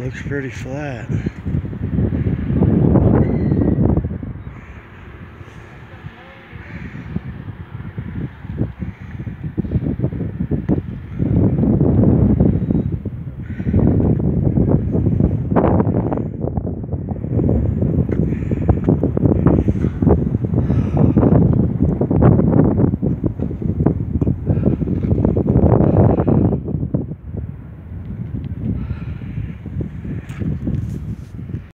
Looks pretty flat.